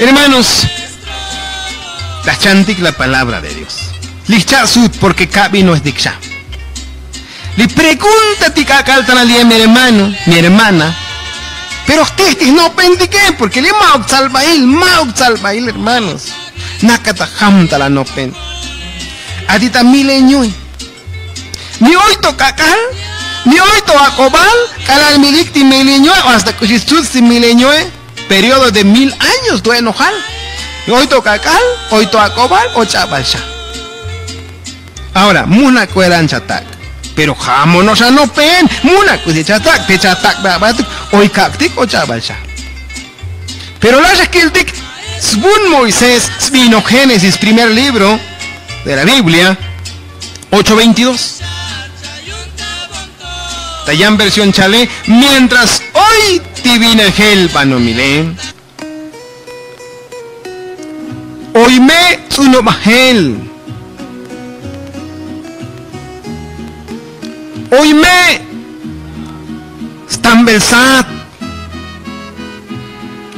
Hermanos, la chantic la palabra de Dios. Licha sud porque cabi no es diksha. Le pregunta ti a mi hermano, mi hermana, pero ustedes no pendiquen porque le mauk salvail, mauk salvail, hermanos. Nakata hamta la no pen. Adita mileñoy. Mi oito kakal, mi oito acobal, calal milikti mileñoy, hasta si mileñoy, periodo de mil años, tu enojal. Oito kakal, oito acobal, o chabalcha. Ahora, muna cueran chatak. Pero jamonos no pen, muna chatak, te chatak babatuk, hoy kaktik o chabalcha. Pero la shakiltik, Sbun Moisés, vino Génesis, primer libro de la Biblia, 8.22. Tayan versión chale, mientras hoy divina helpa no mile. Hoy me suno mahel. Hoy me stambelsat.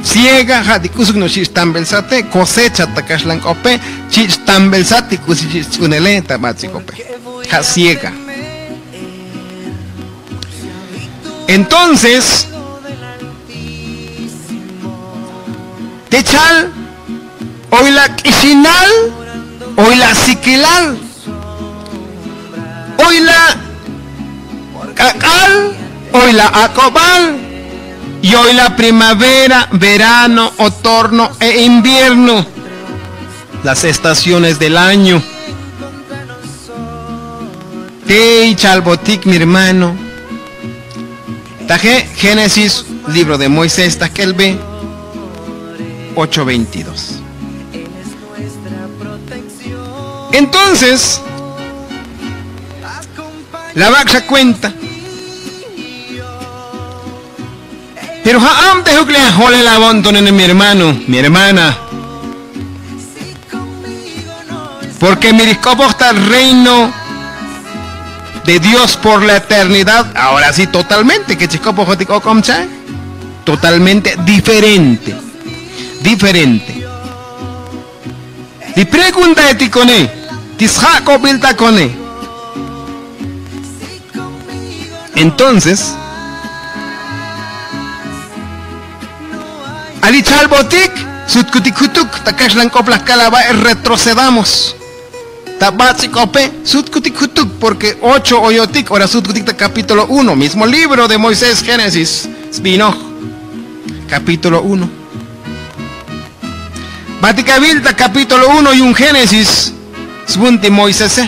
Ciega hadikusuk no stambelsate cosecha takashlan kope chi stambelsati kusi tsunele tamatsi kope. Ja ciega. Entonces, Techal, hoy la Kishinal, hoy la Siquilal, hoy la Cacal, hoy la Acobal, y hoy la primavera, verano, otoño e invierno, las estaciones del año. Tei Chalbotic, mi hermano, Taje Génesis, libro de Moisés, Takelbe 8:22. Entonces, la vaca cuenta. Pero Haam te jole la en mi hermano, mi hermana. Porque mi está el reino de Dios por la eternidad, ahora sí totalmente, que chico comcha, totalmente diferente, diferente. Y pregunta de ti con él, tisjaco bilta con él. Entonces, Ali Chalbotik, Sutkutikutuk, Takashlan Koplas Calaba, retrocedamos. Tabatzikope, Sutkutikutuk, porque 8 Oyotik, ahora Sutkutik capítulo 1, mismo libro de Moisés, Génesis, Spinoch, capítulo 1. Vaticavilta, capítulo 1 y un Génesis, Sbunti Moisés.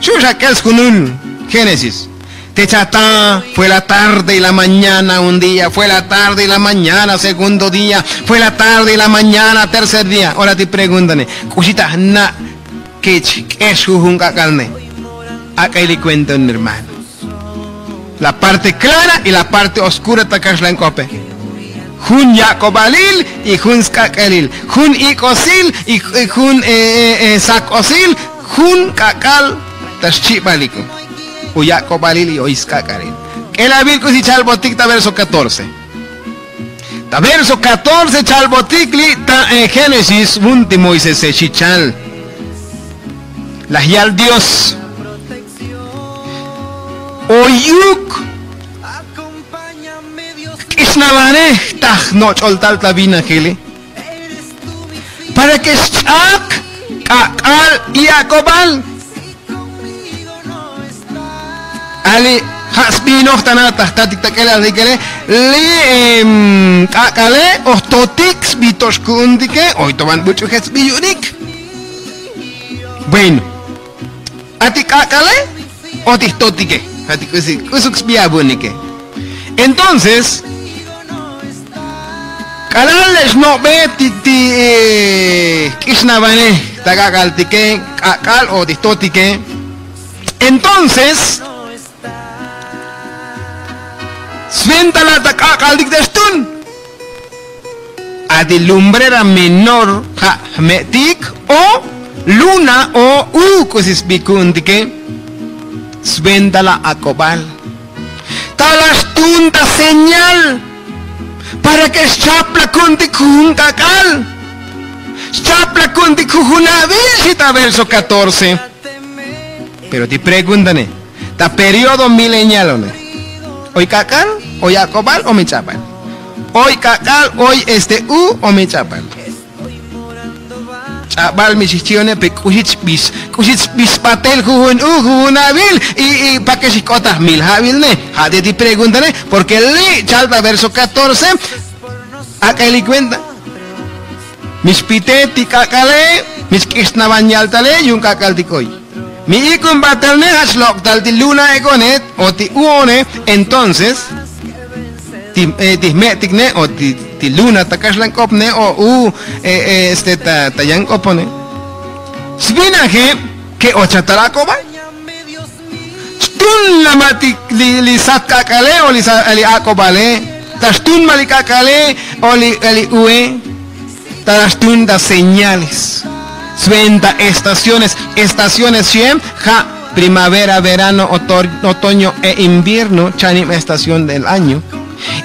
Shusha Kunul, Génesis. Techatá, fue la tarde y la mañana un día, fue la tarde y la mañana segundo día, fue la tarde y la mañana tercer día. Ahora te preguntan, cosita na que es un carne. Acá le cuento un hermano. La parte clara y la parte oscura takash la encope. Jun Yacobalil y Jun Skakalil. Jun Ikosil y Jun eh, eh, eh, Sakosil. Jun Kakal Tashchibaliko. O Yacobalil y Oiskakalil. El Abilco y Chalbotikta verso 14. Ta verso 14 Chalbotikli ta en Génesis y se chichal yal Dios. Oyuk. Kisnavane tah no choltal tabina kele. Para que chak kakal y akobal. Ali hasbino tanata tatik takela dikele li kakale ostotix bitos kundike hoy toman mucho hasbiyunik. Bueno, ati kakale o tistotike ati kusi kusuk bonike entonces kalales no ve ti eh, kisnabane tike kakal o tistotike entonces Sventala takakal destun adi lumbrera menor ha metik o luna o u kusis bikundike svendala akobal talas tunta señal para que chapla conti kun kakal. Chapla conti visita verso 14. Pero te preguntan, ¿ta periodo milenial Hoy kakal, hoy acobal o mi chapal. Hoy kakal, hoy este u o mi chapal bal mi chichione pe kuhich bis kuhich bis patel kuhun u kuhun habil y, y pa que si cotas mil habil ne. Hade ti pregunta ne porque li chalta verso 14 acá li cuenta. Mis piteti kakale mis kisna banyaltale yung kakal koy mi ikun batal ne haslok tal ti luna econet o ti uone entonces eh, ti metik ne o ti ti luna takashlan kopne o u eh, eh, este ta tayan kopone. Svinaje que ochatara koba stun la mati li li sat kakale o li akobale tastun mali kakale o li ue tastun da señales. Sventa estaciones. Estaciones siem ja primavera verano otoño e invierno chanim estación del año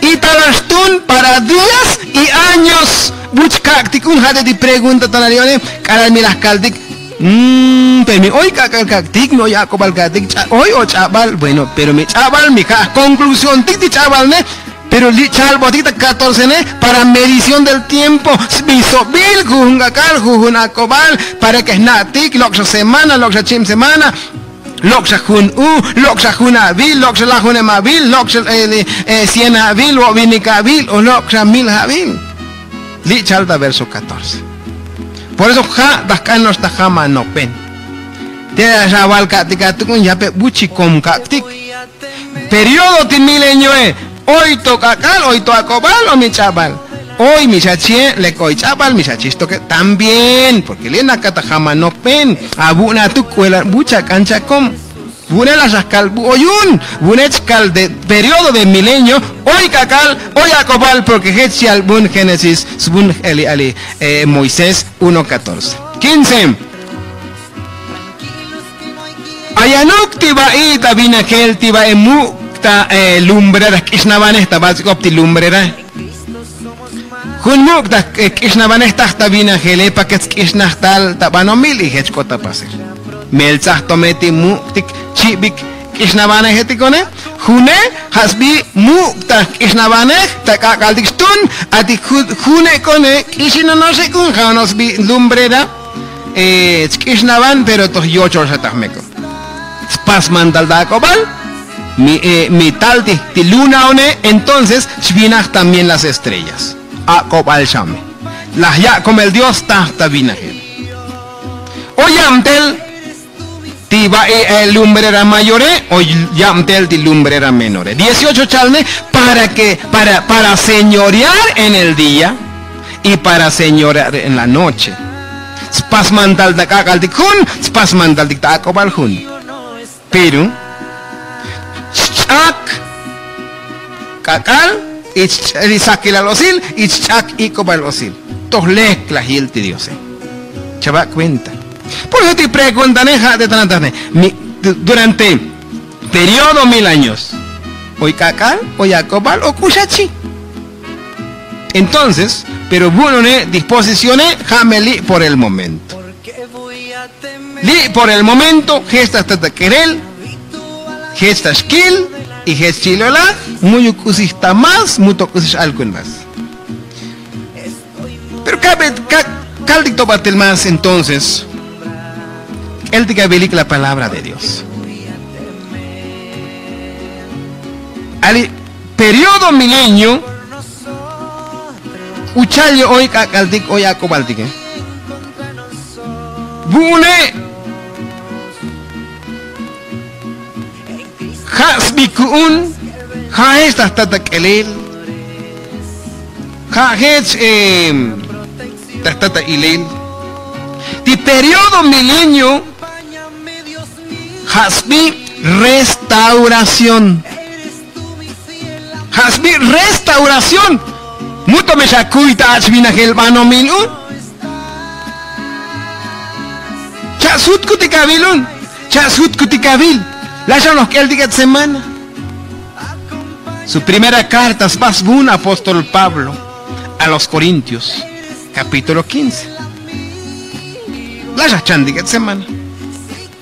y talastun para días y años. Buchkaktik un hade di pregunta talarione karal milas kaltik. Mmm, pero hoy kakal kaktik no ya kobal kaktik hoy o chabal bueno pero mi chabal mi conclusión tik di chabal ne. Pero li chal botita 14 ne. Para medición del tiempo biso bil kakal kuhuna kobal para que es natik loxa semana loxa chim semana loksha hun u loksha hun avil loksha la hun mavil loksha cien avil o vinica avil o loksha mil avil li chalta verso 14 por eso ja daskan nos tajama no pen. Te rawal katika tukun yape buchi kom kaktik periodo ti milenio e hoy toca cal hoy to acobal o mi chaval Hoy chachie le coichabal misachisto que también, porque le katajama no pen, abuna tu cuela bucha cancha com. Bune la rascal oyun, bunechkal de periodo de milenio, hoy cacal, hoy acobal, porque hechial bun Génesis, bun eli ali, eh, Moisés 1.14. 15. Ayanuk tiba ita bina gel tiba emu ta eh, lumbrera, kisnabanesta, básico opti lumbrera. Kishna tal ta banomil i hech kota pasir. Melzah tometi muktik chibik kishna bane hetikone. Hune hasbi mukta kishna bane ta kakaldik stun ati hune kone kishina no se kun janos bi lumbrera kishna ban pero to yochor sa tahmeko. Spas mandal da kobal mi, eh, mi talti ti luna one entonces shvinach también las estrellas a cobalchame. Las ya como el Dios tahta vinagel. O yamtel tiba e, el lumbrera mayore o yamtel ti lumbrera menore. 18 chalne para que para para señorear en el día y para señorear en la noche. Spasmantal da kakal dikun, spasmantal dik hun. Pero chak kakal Isakil alosil, Ichak icobalosil. Tohlek la hilti Dios. Chava cuenta. Por eso te preguntan, de tantas durante periodo mil años. Hoy cacal, hoy acobal, o kuchachi. Entonces, pero bueno, disposiciones, jameli por el momento. Li por el momento, gesta hasta querer, gesta skill, y Chilola, muy está más, mucho algo más. Pero cabe, caldito batel más entonces, él diga la palabra de Dios. Al periodo milenio, Uchayo hoy caldic hoy acobaldique. Bune Hasbikuun, Haes tata kelel, Haes tata ilel. Ti periodo milenio, Hasbi restauración. Hasbi restauración. Muto me shakuita achvina gelbano minu. Chasut kutikabilun. Chasut kutikabil. La los que el día de semana. Su primera carta es más un apóstol Pablo a los Corintios, capítulo 15. La chandiga semana.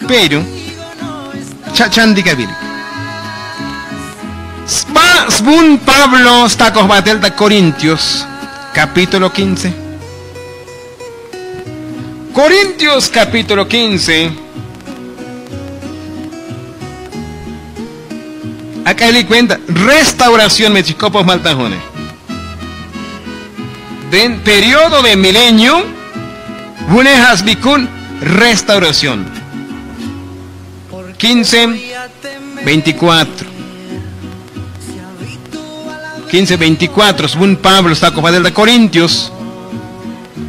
Pero, chachandiga vir. Sbun Pablo está batel de Corintios, capítulo 15. Corintios capítulo 15. Acá le cuenta, restauración mechicopos maltajones. Den periodo de milenio, bunejas bicun, restauración. 15, 24. 15, 24, según Pablo está con de Corintios.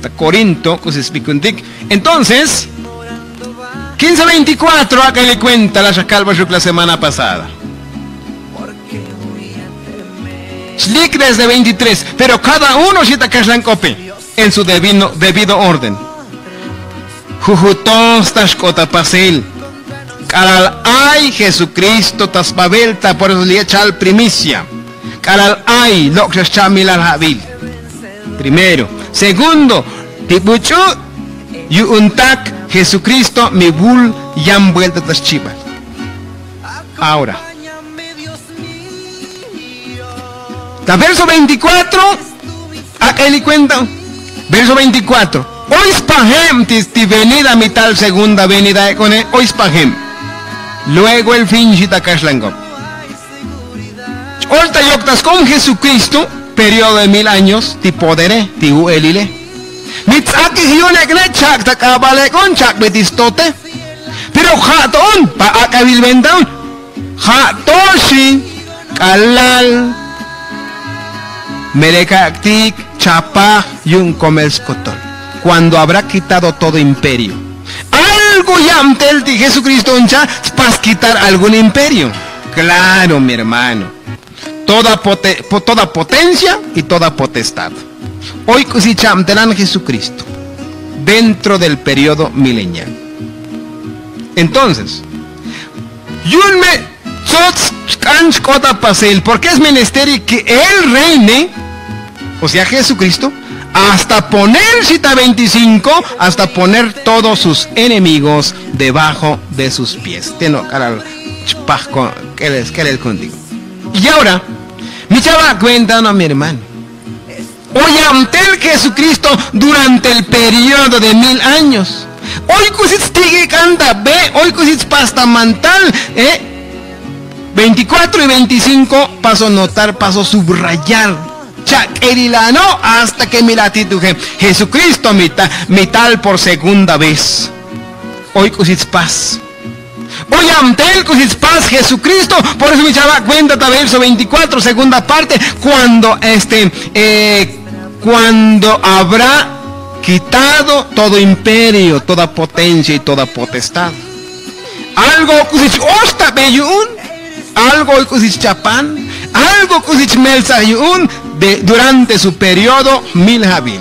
De Corinto, entonces, 1524, acá le cuenta la Shacalba la semana pasada. Slick desde 23, pero cada uno en su debido, debido orden. Jujutos tashkota pasil. Caral ay Jesucristo tasbabelta por eso le echa primicia. Caral ay lo que Primero. Segundo, tibuchu tak Jesucristo mi bul yam vuelta. Ahora. La verso 24, acá le cuenta. Verso 24. Ois pahem ti venida mi tal segunda venida de cone, ois pahem. Luego el fin shita kashlango. Olta yoctas con Jesucristo, periodo de mil años, ti podere, ti elile. Mitsaki hiyunek ne chak ta kabale kon chak betistote. Pero haton pa akabil vendaun. Hatoshi kalal merekaktik chapa yun comels cotol. Cuando habrá quitado todo imperio. Algo yamtel de Jesucristo uncha para quitar algún imperio. Claro, mi hermano. Toda, toda potencia y toda potestad. Hoy cosichamterán Jesucristo dentro del periodo milenial. Entonces, Yunme porque es menester que Él reine, o sea Jesucristo, hasta poner cita 25, hasta poner todos sus enemigos debajo de sus pies. Teno caral que les que contigo. Y ahora, mi chava cuenta a mi hermano Hoy ante el Jesucristo durante el periodo de mil años. Hoy cusit tige canta ve, hoy cusit pasta mantal, eh. 24 y 25 paso notar, paso subrayar. No hasta que mi latituje. Jesucristo mi tal por segunda vez. Hoy paz. Hoy el cusit paz Jesucristo. Por eso mi chava cuenta verso 24, segunda parte, cuando este eh, cuando habrá quitado todo imperio, toda potencia y toda potestad. Algo osta algo chapan, algo kusich melsayun de durante su periodo milhavin.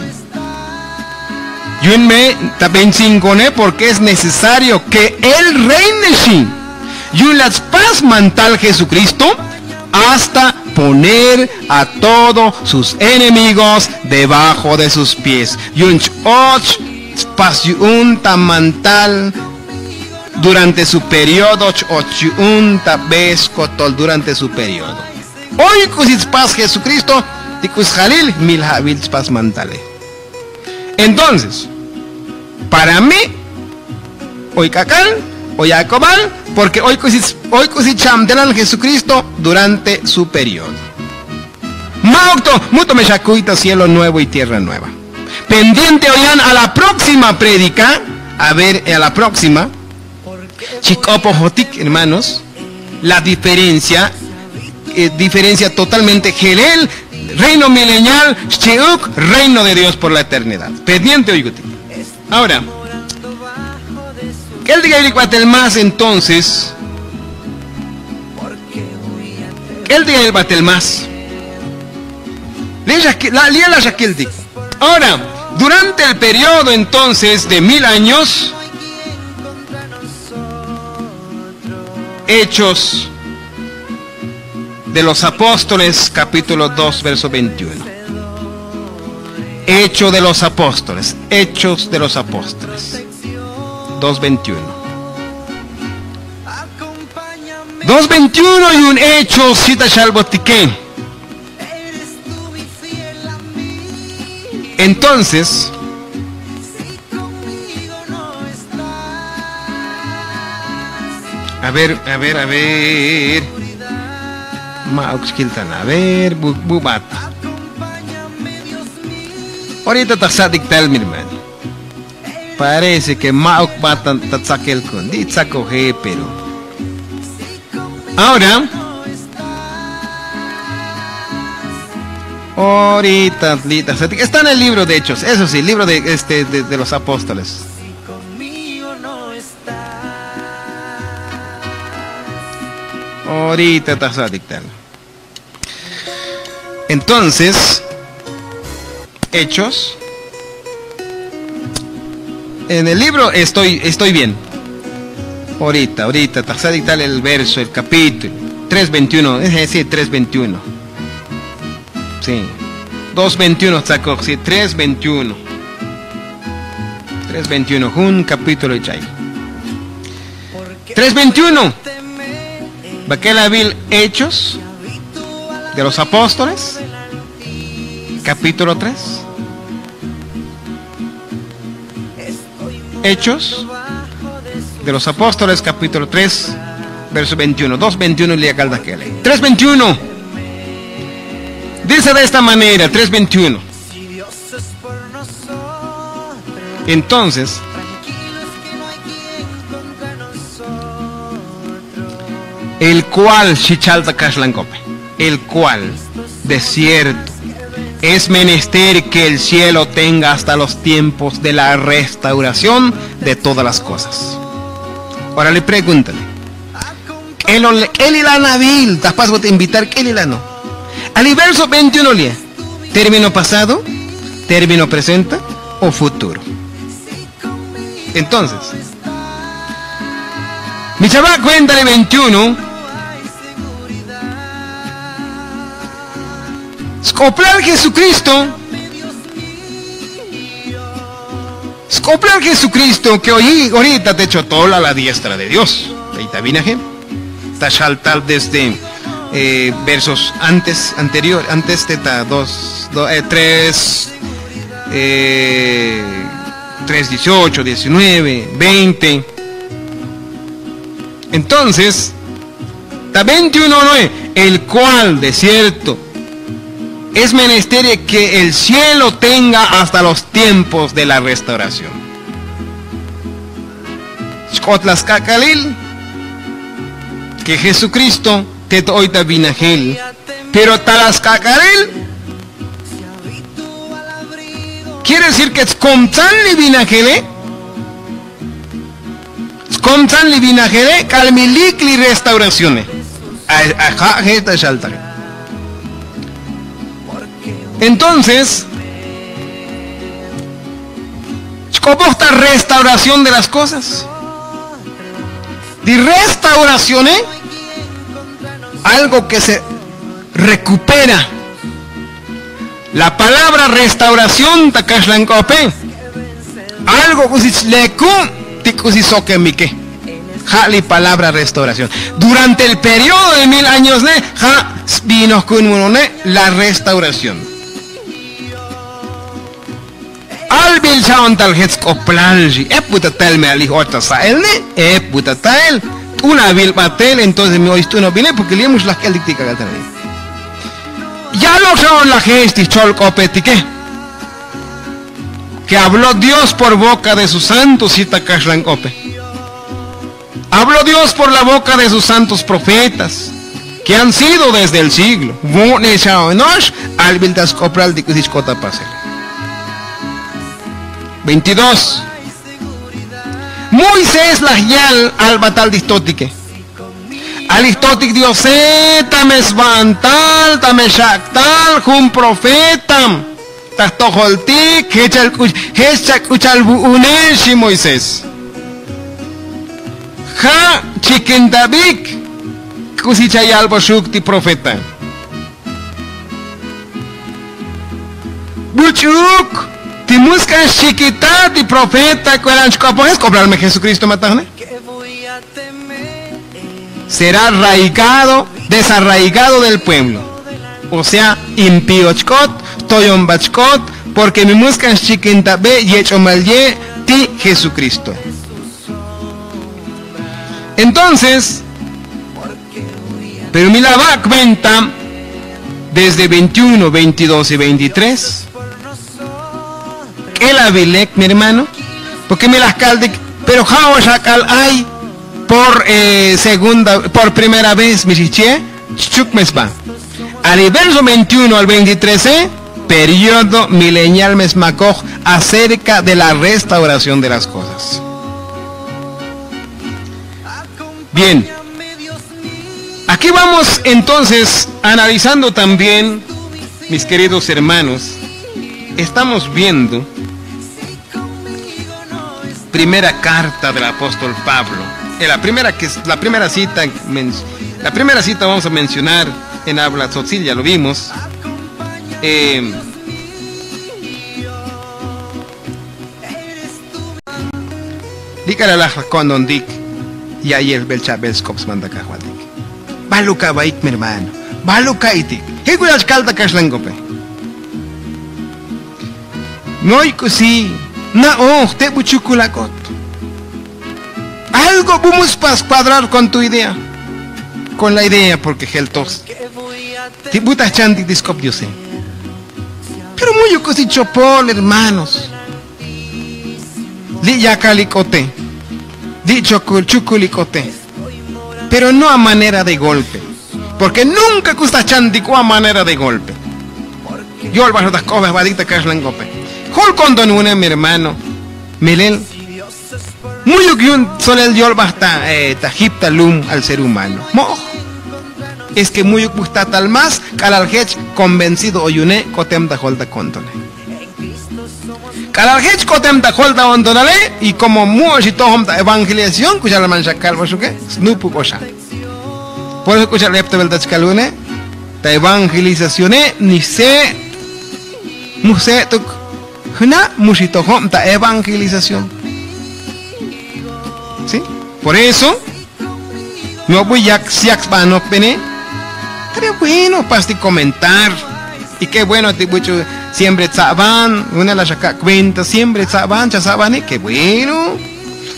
Yun me tapenchincone porque es necesario que él reine sin. Yun las paz mantal Jesucristo hasta poner a todos sus enemigos debajo de sus pies. Yunch och un tamantal durante su periodo un tabescotol durante su periodo. Hoy kusis paz Jesucristo, tikus jalil mil paz mantale. Entonces, para mí, hoy cacal, hoy acobal, porque hoy cosichamtelan Jesucristo durante su periodo. Maocto, muto me cielo nuevo y tierra nueva. Pendiente oigan a la próxima prédica, a ver a la próxima. Chicopo Jotik, hermanos, la diferencia, eh, diferencia totalmente Gelel, reino milenial, Sheuk, reino de Dios por la eternidad. Pendiente oiguti. Ahora, ¿Qué el el más entonces? ¿Qué el diga el batel más? Lea la Shaquildi. Ahora, durante el periodo entonces de mil años, Hechos de los Apóstoles, capítulo 2, verso 21. Hecho de los Apóstoles, Hechos de los Apóstoles. 2.21. 2.21 y un hecho cita. Entonces, a ver, a ver, a ver. A ver, bubata. Ahorita taxadik tal mi hermano. Parece que Mauk batan tatsakel con ditsakoje, pero. Ahora. Ahorita, está en el libro de Hechos, eso sí, libro de, este, de, los apóstoles. Ahorita está dictando. Entonces, Hechos. En el libro estoy, estoy bien. Ahorita, ahorita, está dictar el verso, el capítulo. 3.21, es decir, 3.21. Sí. 2.21 sacó, sí, 3.21. 3.21, un capítulo Chay. 3.21. Baquela Hechos de los Apóstoles, capítulo 3. Hechos de los Apóstoles, capítulo 3, verso 21. 2.21 lía 3.21. Dice de esta manera, 3.21. Entonces, el cual, el cual, de cierto, es menester que el cielo tenga hasta los tiempos de la restauración de todas las cosas. Ahora le pregúntale, ¿Qué el nabil, te invitar, ¿qué no? Al verso 21 lee, término pasado, término presente o futuro. Entonces, mi chaval cuenta de 21. Scoplar Jesucristo. Scoplar Jesucristo que hoy ahorita te echó toda la diestra de Dios. Ahí está saltar desde eh, versos antes, anterior, antes teta 2, 3, 3, 18, 19, 20. Entonces, está 21, el cual, de cierto, es menester que el cielo tenga hasta los tiempos de la restauración. que Jesucristo hoy oita vinagel. Pero talascacarel quiere decir que es comtzanli vinagele. Comtzanli vinagele calmilikli restauraciones. Entonces, ¿cómo está restauración de las cosas? De restauraciones algo que se recupera. La palabra restauración takashlankope. Algo que mike. Jali palabra restauración. Durante el periodo de mil años ja vino la restauración. Al bil chaon tal hets koplanji. E puta tel me ali hota sael ne. E puta tel una vil patel, entonces me oíste no vine porque leemos la que dictica Ya lo son la gesti chol copetique. Que habló Dios por boca de sus santos y cope. Habló Dios por la boca de sus santos profetas que han sido desde el siglo. Al 22. Moisés la yal al batal distótique. Aristótic Dios tame esbantal, tame shaktal, jun profeta. Tastojoltik, hechal kuchal buuneshi Moisés. Ja chiquindabik. kusicha yalbo shukti profeta. Buchuk, ti musca chiquita ti profeta cuelanchcopo es cobrarme Jesucristo matane. Será arraigado, desarraigado del pueblo. O sea, impiochcot, toyombachcot, porque mi musca chiquita be ye ti Jesucristo. Entonces, pero mi la cuenta desde 21, 22 y 23 el avilek, mi hermano, porque me las calde, pero Hawashakal hay por eh, segunda, por primera vez, mi chiche, chukmesba. Al verso 21 al 23, eh, periodo milenial mesmacoj acerca de la restauración de las cosas. Bien, aquí vamos entonces analizando también, mis queridos hermanos, estamos viendo primera carta del apóstol Pablo. En la primera que la primera cita la primera cita vamos a mencionar en habla tzotzil, ya lo vimos. Eh, Dígale la cuando dik y ayer belcha belskops manda kahuadik. Baluka baik mi hermano. Baluka itik. Higulas kalta kaslangope. No hay sí na oh, te buchukulakot. Algo vamos para cuadrar con tu idea. Con la idea, porque geltos. Te buta chanti discop. Pero muy cosi chopol, hermanos. Di yakalicote. Di chuculicote. Pero no a manera de golpe. Porque nunca gusta chantico a manera de golpe. Yo el bajo las cosas vadita la Hol condon una mi hermano. Milen. Muy un el yol basta eh, tajipta lum al ser humano. Mo. Es que muy gusta tal más calalhech convencido oyune cotem da holda contone. Calalhech cotem da holda ondonale y como mucho tohom da evangelización cuya la mancha calvo que snupu cosa. Por eso cuya lepta vel calune ta evangelización ni se muse tuk Hna musito ta evangelización. ¿Sí? Por eso, no voy a no pene. Estaría bueno para comentar. Y qué bueno, te mucho siempre tzaban, una la chaca cuenta, siempre tzaban, chazaban, qué bueno.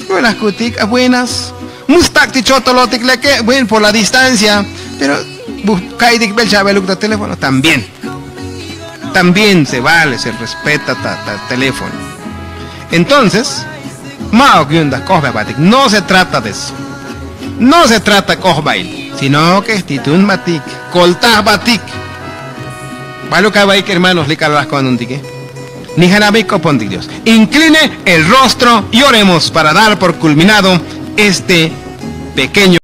Buenas cuticas, buenas. Mustak ti chotolotic que bueno por la distancia, pero chabeluk de teléfono también también se vale, se respeta el teléfono. Entonces, no se trata de eso. No se trata de sino que titun matik, colta batik. Valo que hermanos, le calvas con un tique. Ni Dios. Incline el rostro y oremos para dar por culminado este pequeño